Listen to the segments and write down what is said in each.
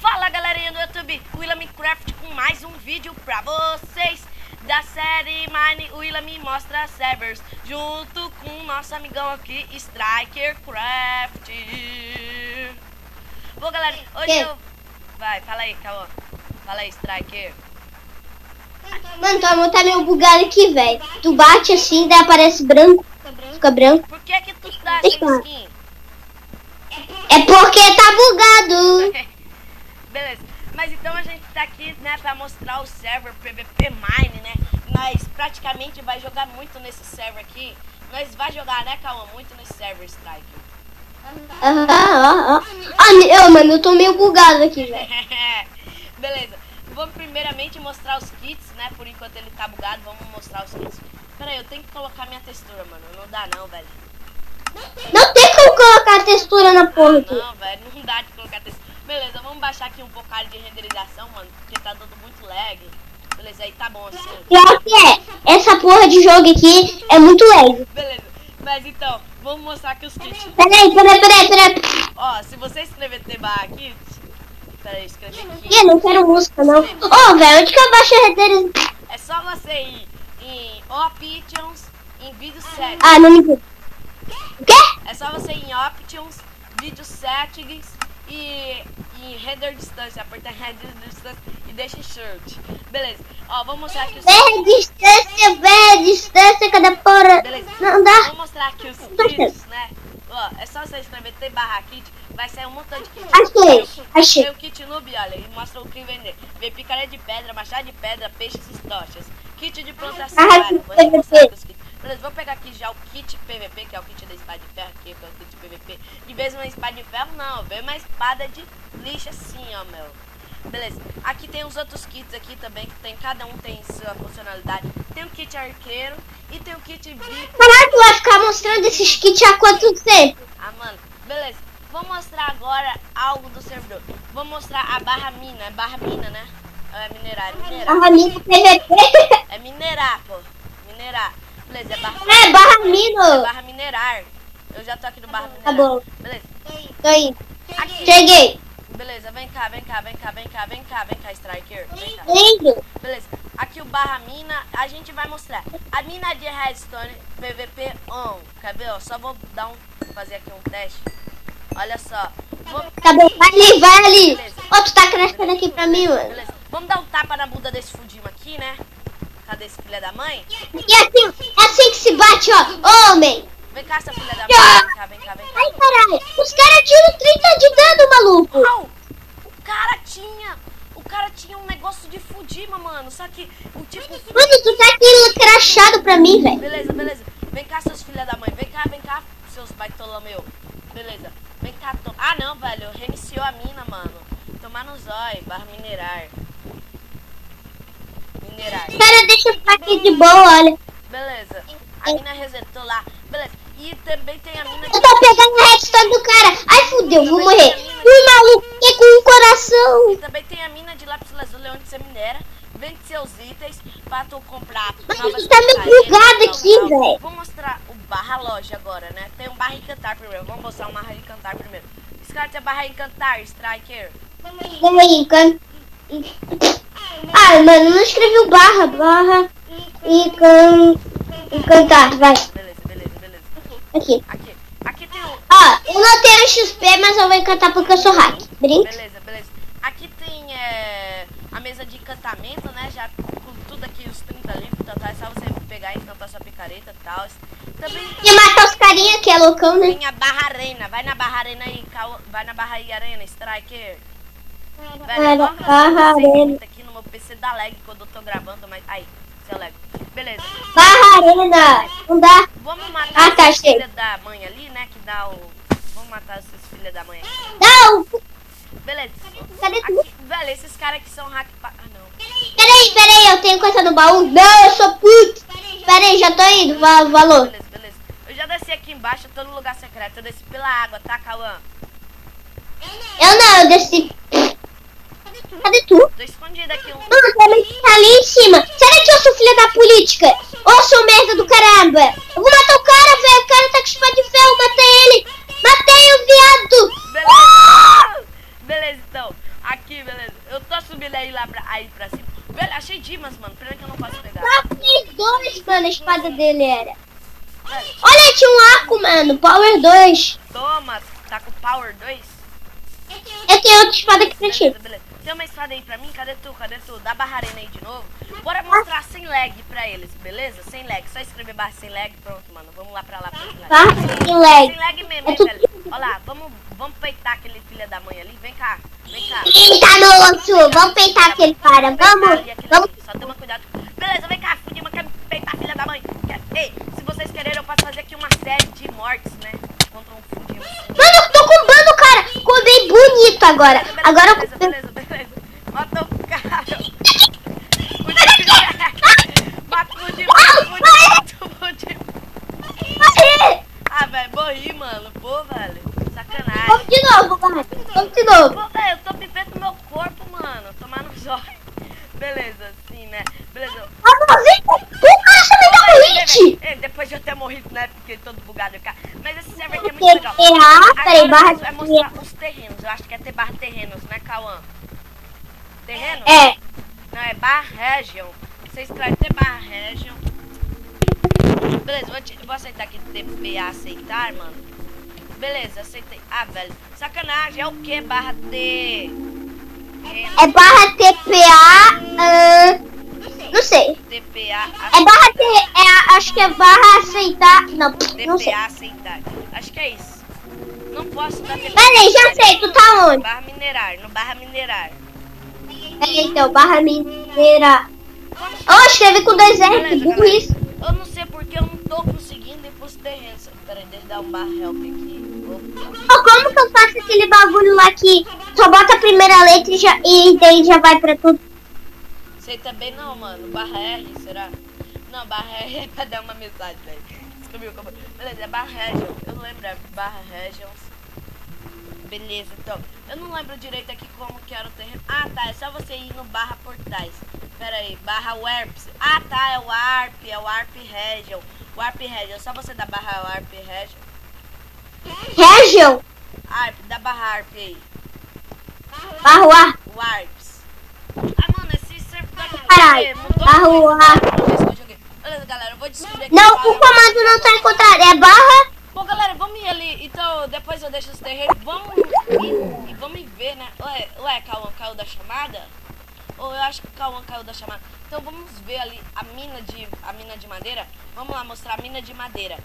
Fala, galerinha do YouTube, William Craft com mais um vídeo pra vocês da série Mine William Mostra Servers, junto com o nosso amigão aqui, Striker Craft. Bom galera, hoje Que? eu... Vai, fala aí, Cauã. Fala aí, Striker. Mano, tua mão tá meio bugada aqui, velho. Tu bate assim, daí aparece branco. Fica branco. Por que que tu tá sem skin? É porque tá bugado. Beleza, mas então a gente tá aqui, né, pra mostrar o server PVP Mine, né? Nós praticamente vai jogar muito nesse server aqui. Nós vai jogar, né, Cauã, muito nesse server Striker. Ah, ah, ah. Ah, eu, mano, eu tô meio bugado aqui, velho. Beleza, vamos primeiramente mostrar os kits, né? Por enquanto ele tá bugado, vamos mostrar os kits. Pera aí, eu tenho que colocar minha textura, mano. Não dá não, velho. Não tem como colocar a textura na porra aqui. Não, velho, não dá de colocar textura. Beleza, vamos baixar aqui um bocado de renderização, mano, porque tá dando muito lag. Beleza, aí tá bom assim. Pior que é, essa porra de jogo aqui é muito lag. Beleza, mas então, vamos mostrar aqui os kits. Peraí, peraí, peraí, peraí. Ó, se você escrever TBA aqui, peraí, aqui. Ih, não quero música, não. Ô, velho, onde que eu baixo a? É só você ir em Options, em Video Settings. Ah, não me. O quê? É só você ir em Options, Video Settings e em Header Distância. Apertar Header Distância e deixa em Shirt. Beleza, ó, vou mostrar aqui os Véia distância, véia distância, cada porra. Beleza, Não dá. vou mostrar aqui os kits, né? Ó, é só você escrever T barra kit, vai sair um montão de kit. Achei, achei. Tem o kit noob, olha, e mostra o que vender. Vem picareta de pedra, machado de pedra, peixes e tochas. Kit de plantação, Ah, cara. Beleza, vou pegar aqui já o kit PVP, que é o kit da espada de ferro, aqui, que é o kit PVP. De vez uma espada de ferro, não, vem uma espada de lixa assim, ó, meu. Beleza, aqui tem os outros kits aqui também, que tem, cada um tem sua funcionalidade. Tem o kit arqueiro e tem o kit VIP. Caralho, tu vai ficar mostrando esses kits há quanto tempo? Ah, mano, beleza. Vou mostrar agora algo do servidor. Vou mostrar a barra mina. É barra mina, né? É minerar, é minerar. Barra mina. É minerar, pô. Minerar. Beleza, é barra, É, barra é mina. barra minerar. Eu já tô aqui no barra Tá minerar. bom. Beleza. Tô indo. Aqui. Cheguei. Beleza, vem cá, vem cá, vem cá, vem cá, vem cá, vem cá, Striker. Vem cá. Beleza, aqui o barra mina, a gente vai mostrar. A mina de redstone PVP on. Quer ver, ó? Só vou dar um, fazer aqui um teste. Olha só. Vou, Tá bom, vai ali, vai ali. Ó, tu tá crescendo aqui pra mim, mano. Beleza. Vamos dar um tapa na bunda desse fudinho aqui, né? Cadê esse filho da mãe? E assim, é assim que se bate, ó. Homem. Vem cá, seu filho da mãe. Vem cá, vem cá, vem cá. Ai, caralho. Os caras tiram 30 de dano, maluco. Au! O cara tinha. O cara tinha um negócio de fudima, mano. Só que o tipo. Mano, tu tá aqui crachado pra mim, velho. Beleza, beleza. Vem cá, seus filhos da mãe. Vem cá, vem cá, seus baitola meu. Beleza. Vem cá, to... Ah, não, velho. Reiniciou a mina, mano. Tomar no zóio. Barra minerar. Minerar. Cara, deixa eu ficar aqui de boa, olha. Beleza. A mina resetou lá. Beleza. E também tem a mina Eu tô pegando a redstone do cara. Ai, fudeu, vou morrer. Ui, maluco, que com um coração. E também tem a mina de lápis lazuli onde você minera. Vende seus itens pra tu comprar Mas tá meio bugado aqui, tal. velho. Vou mostrar barra loja agora, né? Tem um barra encantar primeiro. Vamos mostrar um barra encantar primeiro. Cara tem barra encantar, Striker. Vamos can... Ah, mano, não escrevi o barra, barra e can... e cantar, vai. Beleza, beleza, beleza. Aqui. Aqui. Aqui tem o. Ó, eu não tenho XP, mas eu vou encantar porque eu sou hack. Brinca. Beleza, beleza. Aqui tem é, a mesa de encantamento, né? Já com tudo aqui, os 30 livros, então tá, é só você pegar e encantar sua picareta e tal. Também E matar os carinha que é loucão, né? tem a barra arena. Vai na barra arena aí, Cau- vai na barra aí arena, Striker. Velho, barra arena. aqui no meu PC dá lag quando eu tô gravando, mas. Aí, seu lag. Beleza. Barra arena. Não dá. Vamos matar Ah, tá, filha da mãe ali, né? Que dá o. Vamos matar esses filha da mãe aqui. Não. Beleza. Cadê tu? Aqui, velho, esses caras aqui são hack. Ah, não. Peraí, peraí, eu tenho coisa no baú. Não, eu sou puto. Peraí, já tô indo. Va valor. Beleza, beleza. Eu já desci aqui embaixo, no lugar secreto. Eu desci pela água, tá, Cauã? Eu não, eu desci. Cadê tu? Tô escondido aqui. Um... Mano, também tá ali em cima. Sai daqui, eu sou filha da política. Ô, seu merda do caramba. Eu vou matar o cara, velho. O cara tá com espada de ferro. Matei ele. Matei o viado. Beleza! Beleza, então. Aqui, beleza. Eu tô subindo aí lá pra, aí pra cima. Velho, achei Dimas, mano. Pena que eu não posso pegar. Power 2, mano. A espada dele era. Olha, tinha um arco, mano. Power 2. toma. Tá com Power 2? Eu tenho outra espada aqui pra ti. Beleza, beleza. Tem uma espada aí pra mim? Cadê tu? Cadê tu? Dá barra arena aí de novo. Bora mostrar sem lag pra eles, beleza? Sem lag. Só escrever barra sem lag. Pronto, mano. Vamos lá pra lá pra sem lag. Tá? Em Sem lag. mesmo, É hein, velho. Olha lá, vamos, vamos peitar aquele filho da mãe ali. Vem cá, vem cá. Eita, moço. Vamos peitar aquele cara. Vamos Vamos. Só toma cuidado. Beleza, vem cá, Ei, se vocês quererem, eu posso fazer aqui uma série de mortes, né? Contra um Fudima. Mano, eu tô combando o cara. Combei bonito agora. Beleza, Agora eu beleza, beleza, beleza. Mata o cara. Fudima. Mata o Fudima, mata o Fudima. Aê! Ah, velho, morri, mano. Pô, velho. Sacanagem. Vamos de novo, vai. Vamos de novo. Pô, velho, eu tô pipendo meu corpo, mano. Tomar no zóio. Beleza, assim, né? Beleza. Ah, vem. Pô, cara, você me dá um hit. É, depois de eu ter Fiquei todo bugado, cara. Mas esse server aqui é muito legal. peraí, barra vai mostrar os terrenos. Eu acho que é ter barra terrenos, né, Cauã? Terreno? É. Não, é barra region. Você escreve ter barra region. Beleza, vou, te- vou aceitar aqui TPA aceitar, mano. Beleza, aceitei. Ah, velho. Sacanagem, é o que barra D? É barra TPA. ah, não sei. TPA É barra T. É, acho que é barra aceitar. Não, sei. Acho que é isso. Não posso dar TPA. Peraí, já sei. Tu tá onde? Barra minerar, no barra minerar. É, então, barra mineira. Oh, escreve com dois burro isso. Eu não sei porque eu não tô conseguindo ir pros terrenos. Peraí, deixa eu dar um barra help aqui. Oh, como que eu faço aquele bagulho lá que só bota a primeira letra e, já, e daí já vai pra tudo? Sei também não, mano. Barra R, será? Não, barra R é pra dar uma mensagem, velho. Descobriu como. Beleza, é barra region. Eu não lembro, é barra regions. Beleza, então. Eu não lembro direito aqui como que era o terreno. Ah, tá. É só você ir no barra portais. Pera aí, barra warps. Ah, tá. É o ARP, é o ARP region. O ARP region. É só você dar barra ARP region. Region. ARP, dá barra ARP aí. Barra ar. Warps. Ah, mano, esse servidor aqui Caralho, barra muito, Beleza, galera, eu vou descobrir aqui. Não, o comando não tá encontrado. É barra. Bom, galera, vamos ir ali. Então, depois eu deixo os terrenos. Vamos ir e vamos ver, né? Ué, ué, Cauã caiu da chamada? Ou eu acho que o Cauã caiu da chamada. Então vamos ver ali a mina de a mina de madeira. Vamos lá mostrar a mina de madeira.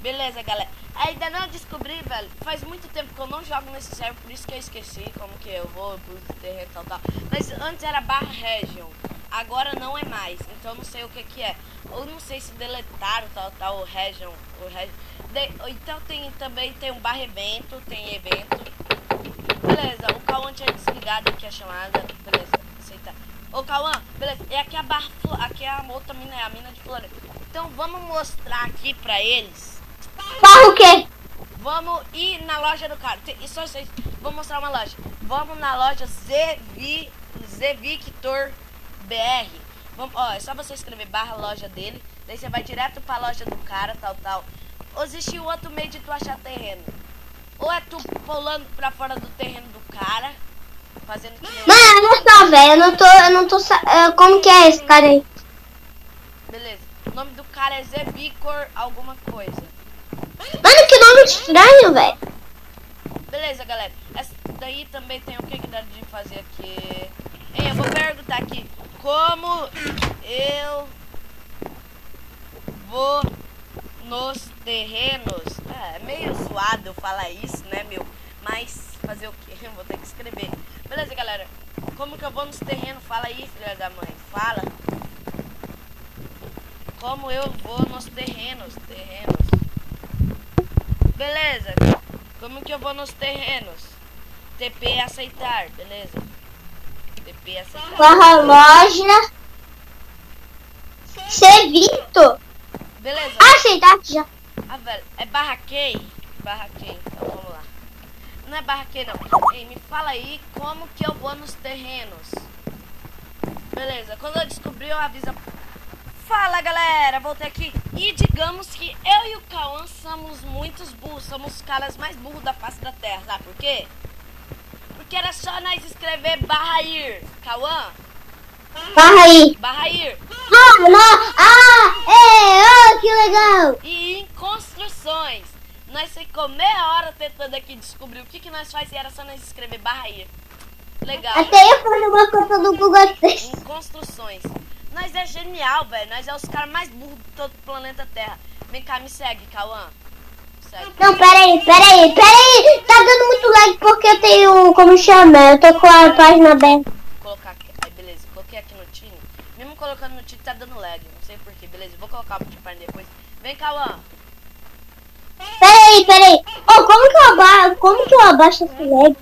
Beleza, galera. Ainda não descobri, velho. Faz muito tempo que eu não jogo nesse server, por isso que eu esqueci como que eu vou pros terrenos e tal, tal. Mas antes era barra region. Agora não é mais. Então não sei o que que é. Eu não sei se deletaram tal, tal, o region. O region. De- então tem também tem um barra evento, tem evento. Beleza, o Cauã tinha desligado aqui a chamada. Beleza, aceita. Ô Cauã, beleza, é aqui a flo- aqui é a outra mina, é a mina de floresta. Então vamos mostrar aqui pra eles. Barra o quê? Vamos ir na loja do cara. Tem, isso vocês, vou mostrar uma loja. Vamos na loja Zvi, Zvictor BR. Vamos, ó, é só você escrever barra loja dele. Daí você vai direto pra loja do cara, tal, tal. Ou existe outro meio de tu achar terreno. Ou é tu pulando pra fora do terreno do cara, fazendo que nem- Mano, olha só, velho. Eu não tô. Eu não tô. Como que é esse cara aí? Beleza. O nome do cara é Zevicor alguma coisa. Mano, que nome estranho, velho. Beleza, galera. Essa daí também tem o que que dá de fazer aqui. Hein, eu vou perguntar aqui. Como eu vou nos terrenos? Ah, é meio zoado eu falar isso, né, meu? Mas fazer o quê? Eu vou ter que escrever. Beleza, galera. Como que eu vou nos terrenos? Fala aí, filha da mãe. Fala. Como eu vou nos terrenos? Terrenos. Beleza. Como que eu vou nos terrenos? TP aceitar, beleza. TP aceitar. Barra loja. Sevito. Beleza. Ah, aceitar já. Ah, velho, é barra K? Barra K, então vamos lá. Não é barra Q não. Ei, me fala aí como que eu vou nos terrenos. Beleza, quando eu descobrir eu aviso. Fala galera, voltei aqui. E digamos que eu e o Cauã somos muitos burros, somos os caras mais burros da face da terra, sabe por quê? Porque era só nós escrever barra ir. Cauã, Barra aí. barra ir. Ah, não. Ah, é, oh, que legal. E em construções. Nós ficou meia hora tentando aqui descobrir o que, que nós faz e era só nós escrever barra ir. Legal. Até eu fui uma conta do Google Test. Em construções. Nós é genial, velho. Nós é os caras mais burros de todo o planeta Terra. Vem cá, me segue, Cauã. Não, peraí, peraí, peraí. Tá dando muito lag porque eu tenho. Como chama? Eu tô com a página aberta. Colocar aqui. Aí, beleza. Coloquei aqui no time. Mesmo colocando no time, tá dando lag. Não sei porquê. Beleza, vou colocar o time depois. Vem, Cauã. Peraí, peraí. Oh, como que eu abaixo, como que eu abaixo esse lag?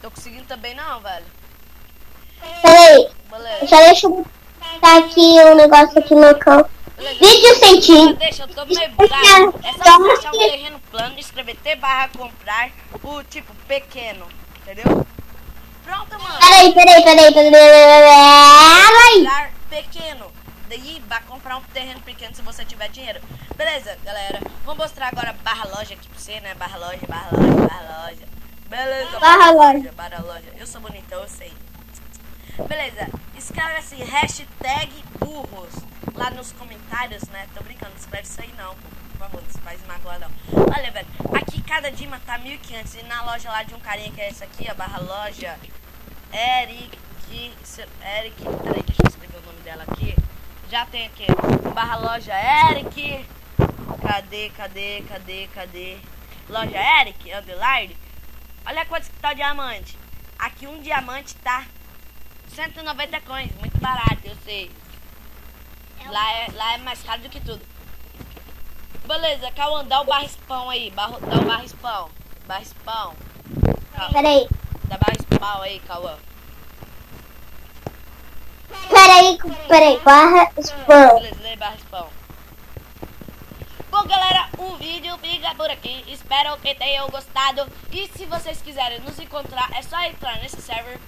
Tô conseguindo também não, velho. Peraí. Beleza. Já deixa eu botar aqui um negócio aqui no campo. 20 centímetros. Deixa, eu tô meio bravo. É só um terreno plano, escrever T barra comprar, o tipo pequeno, entendeu? Pronto, mano. Peraí, peraí, peraí, peraí. peraí. Pequeno. Daí vai comprar um terreno pequeno se você tiver dinheiro. Beleza, galera. Vou mostrar agora barra loja aqui pra você, né? Barra loja, barra loja, barra loja. Beleza. Barra, barra loja. loja. Barra loja. Eu sou bonitão, eu sei. Beleza, escreve assim, hashtag burros lá nos comentários, né? Tô brincando, não escreve isso aí não. Por favor, não se faz magoar não. Olha, velho, aqui cada Dima tá 1.500 e na loja lá de um carinha que é essa aqui, a barra loja Eric, Eric, peraí, deixa eu escrever o nome dela aqui. Já tem aqui, barra loja Eric, cadê, cadê, cadê, cadê? Loja Eric, underline. Olha quanto que tá o diamante. Aqui um diamante tá 190 coins, muito barato, eu sei. Lá é, lá é mais caro do que tudo. Beleza, Cauã, dá o barra spawn aí. Barra, dá o barra spawn. Barra spawn. Calma, Peraí, Dá barra spawn aí, Cauã. peraí, peraí. Barra spam. Beleza, lê barra spawn. Bom, galera, o vídeo fica por aqui. Espero que tenham gostado. E se vocês quiserem nos encontrar, é só entrar nesse server.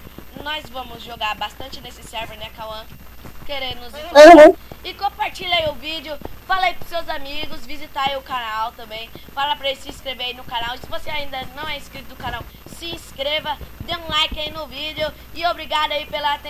Nós vamos jogar bastante nesse server, né, Cauã? Querendo nos encontrar. Uhum. E compartilha aí o vídeo, fala aí pros seus amigos, visitar aí o canal também. Fala pra eles se inscrever aí no canal. E se você ainda não é inscrito no canal, se inscreva, dê um like aí no vídeo. E obrigado aí pela atenção.